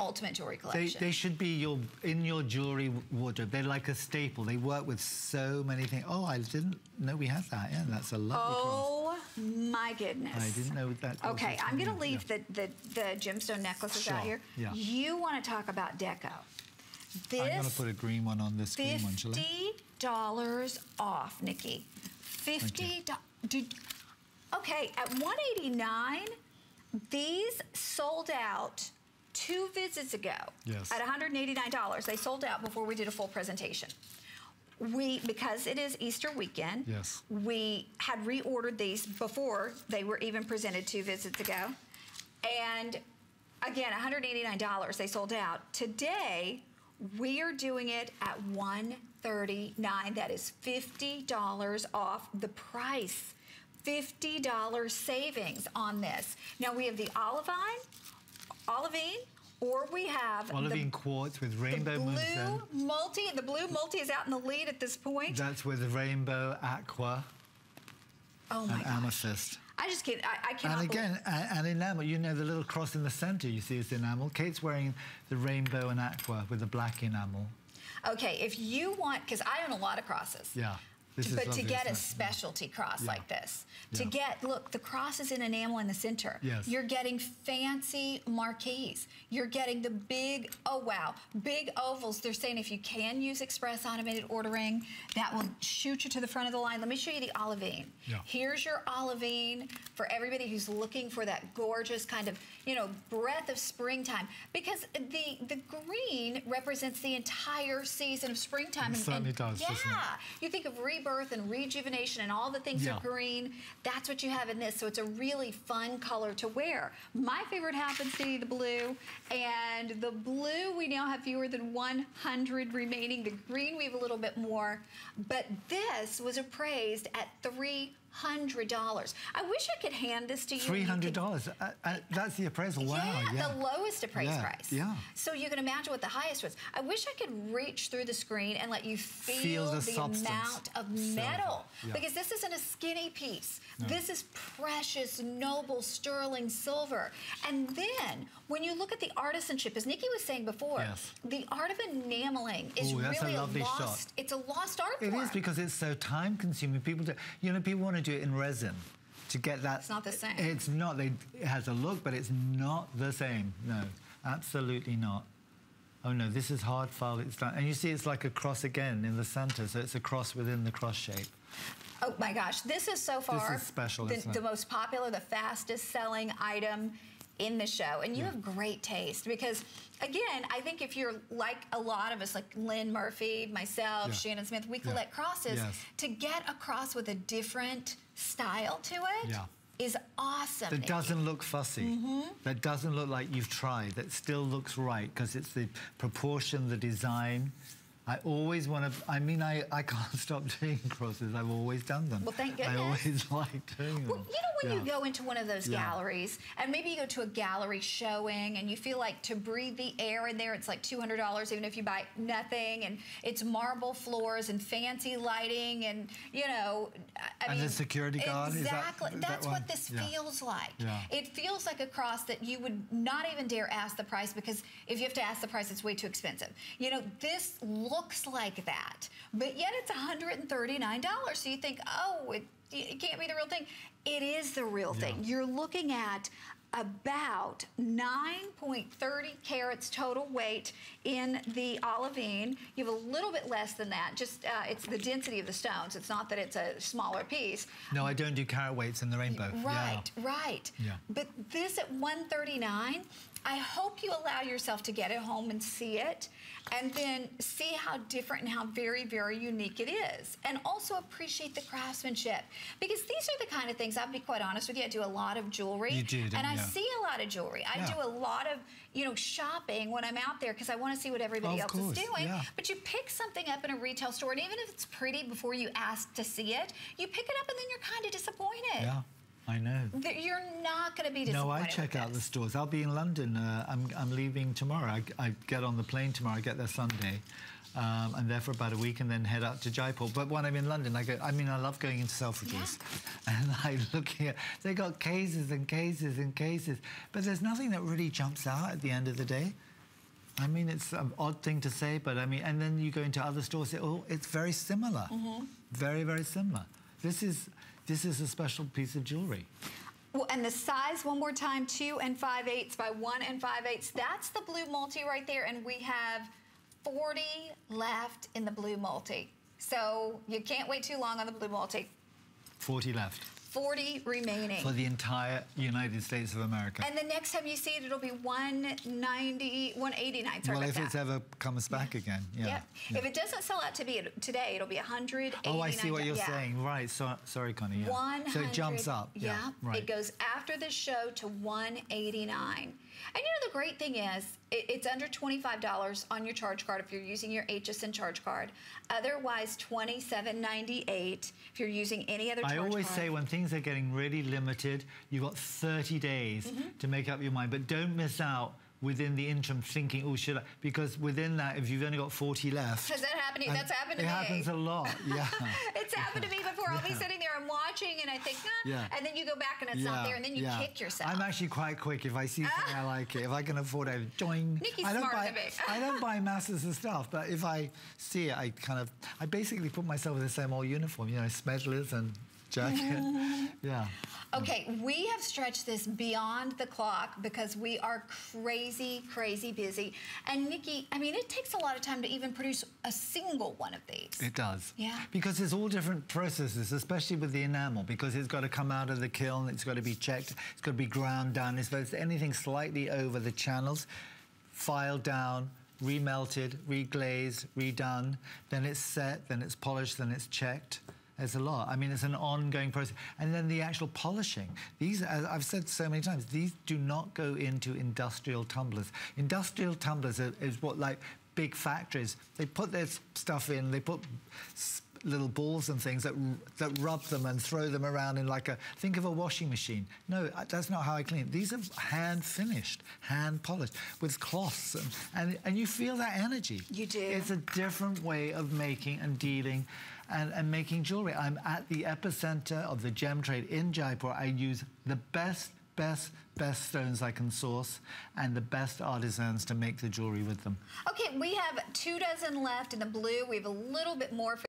ultimate jewelry collection. they should be your in your jewelry wardrobe. They're like a staple. They work with so many things. Oh, I didn't know we had that. Yeah, that's a lovely cross. oh my goodness. I didn't know that. Okay, I'm going to leave Yeah. the, the, the gemstone necklaces out here. yeah. You want to talk about deco. This I'm going to put a green one on this green one, shall I? Fifty dollars off, Nicky. Fifty dollars. Okay, at one eighty nine, these sold out two visits ago. Yes. At one hundred eighty nine dollars, they sold out before we did a full presentation. We because it is Easter weekend. Yes. We had reordered these before they were even presented two visits ago, and again, one hundred eighty nine dollars. They sold out today. We are doing it at 139 That is $50 off the price. $50 savings on this. Now we have the olivine, olivine, or we have Olivine the, quartz with rainbow the blue moonstone. multi. The blue multi is out in the lead at this point. That's with the rainbow aqua oh my and gosh. amethyst. I just can't. I, I cannot. And again, and enamel, you know the little cross in the center you see is enamel. Kate's wearing the rainbow and aqua with the black enamel. Okay, if you want, because I own a lot of crosses. Yeah. This is but to get a specialty cross Yeah. like this, to Yeah. get, look, the cross is in enamel in the center. Yes. You're getting fancy marquees. You're getting the big, oh wow, big ovals. They're saying if you can use express automated ordering, that will shoot you to the front of the line. Let me show you the olivine. Yeah. Here's your olivine for everybody who's looking for that gorgeous kind of, you know, breath of springtime. Because the the green represents the entire season of springtime. It certainly does, Yeah. You think of rebirth and rejuvenation and all the things Yeah. are green. That's what you have in this. So it's a really fun color to wear. My favorite happens to be the blue. And the blue, we now have fewer than 100 remaining. The green, we have a little bit more. But this was appraised at $300. I wish I could hand this to you. and Three you hundred could- dollars. Uh, uh, that's the appraisal. Wow. yeah, Yeah. the lowest appraised Yeah, price. yeah. So you can imagine what the highest was. I wish I could reach through the screen and let you feel, Feel the the, amount of metal. yeah. Because this isn't a skinny piece. This is precious, noble, sterling silver. And then when you look at the artisanship, as Nicky was saying before, Yes. the art of enameling is Ooh, that's a really lovely shot. lost. It's a lost art It form. is because it's so time consuming. People do, you know, people want to do it in resin to get that. It's not the same. It's not. They, it has a look, but it's not the same. No, absolutely not. Oh no, this is hard file. It's done, and you see, it's like a cross again in the center, so it's a cross within the cross shape. Oh my gosh, this is so far is special, the, the most popular, the fastest selling item in the show. And you have great taste because, again, I think if you're like a lot of us, like Lynn Murphy, myself, Yeah. Shannon Smith, we Yeah. collect crosses. Yes. To get a cross with a different style to it is Yeah. awesome. That doesn't look fussy. Mm-hmm. That doesn't look like you've tried. That still looks right because it's the proportion, the design. I always want to. I mean, I, I can't stop doing crosses. I've always done them. Well, thank goodness. I always like doing them. Well, you know when you go into one of those Yeah. galleries, and maybe you go to a gallery showing, and you feel like to breathe the air in there, it's like two hundred dollars, even if you buy nothing, and it's marble floors and fancy lighting, and you know, I- And mean, the security guard, is that- exactly. that That's one? what this Yeah. feels like. Yeah. It feels like a cross that you would not even dare ask the price because if you have to ask the price, it's way too expensive. You know, this looks like that, but yet it's $139. So you think, oh, it, it can't be the real thing. It is the real thing. You're looking at about 9.30 carats total weight in the olivine. You have a little bit less than that. Just uh, it's the density of the stones. It's not that it's a smaller piece. No, I don't do carat weights in the rainbow. Right, Yeah. right. Yeah. But this at 139, I hope you allow yourself to get it home and see it and then see how different and how very, very unique it is. And also appreciate the craftsmanship. Because these are the kind of things, I'll be quite honest with you, I do a lot of jewelry. You do, And I see a lot of jewelry. I Yeah. do a lot of, you know, shopping when I'm out there because I want to see what everybody else course, is doing. yeah. But you pick something up in a retail store, and even if it's pretty before you ask to see it, you pick it up and then you're kind of disappointed. Yeah, I know. That You're not going to be disappointed. No, I check out the stores. I'll be in London. Uh, I'm, I'm leaving tomorrow. I, I get on the plane tomorrow. I get there Sunday. Um, I'm there for about a week and then head out to Jaipur. But when I'm in London, I go. I mean, I love going into Selfridges, and I look at. They got cases and cases and cases, but there's nothing that really jumps out at the end of the day. I mean, it's an odd thing to say, but I mean, and then you go into other stores, oh, it's very similar. Mm-hmm. Very, very similar. This is, this is a special piece of jewelry. Well, and the size, one more time, two and five eighths by one and five eighths. That's the blue multi right there, and we have 40 left in the blue multi. So you can't wait too long on the blue multi. 40 left 40 remaining. for the entire United States of America. and the next time you see it, it'll be 190, 189. Sorry well, if it's ever comes back again, yeah. Yep. yeah. If it doesn't sell out to be today, it'll be 189. Oh, I see what you're yeah. saying. Right. So, sorry, Connie. Yeah. 100, So it jumps up. Yeah. Right. It goes after the show to 189. And you know the great thing is it, it's under $25 on your charge card if you're using your HSN charge card. Otherwise, $27.98 if you're using any other charge I always card. say when things are getting really limited, you've got 30 days Mm-hmm. to make up your mind, but don't miss out within the interim thinking, oh, should I? Because within that, if you've only got 40 left. Has that happened? to you? That's happened to it me. It happens a lot, yeah. It's happened to me before. I'll be sitting there and watching, and I think, ah, Yeah. and then you go back and it's yeah, not there, and then you yeah. kick yourself. I'm actually quite quick. If I see something I like it, if I can afford it, join. Nicky's I don't smarter buy. I don't buy masses of stuff, but if I see it, I kind of, I basically put myself in the same old uniform, you know, Smedleys and jacket. yeah. Okay, we have stretched this beyond the clock because we are crazy, crazy busy. And Nicky, I mean, it takes a lot of time to even produce a single one of these. It does. Yeah. Because it's all different processes, especially with the enamel, because it's got to come out of the kiln, it's got to be checked, it's got to be ground down. If there's anything slightly over the channels, filed down, remelted, reglazed, redone, then it's set, then it's polished, then it's checked. There's a lot. I mean, it's an ongoing process. And then the actual polishing. These, as I've said so many times, these do not go into industrial tumblers. Industrial tumblers are, is what, like, big factories. They put their stuff in, they put little balls and things that, that rub them and throw them around in like a, think of a washing machine. No, uh, that's not how I clean. These are hand finished, hand polished with cloths. And, and, and you feel that energy. You do. It's a different way of making and dealing and, and making jewelry. I'm at the epicenter of the gem trade in Jaipur. I use the best, best, best stones I can source and the best artisans to make the jewelry with them. Okay, we have two dozen left in the blue. We have a little bit more for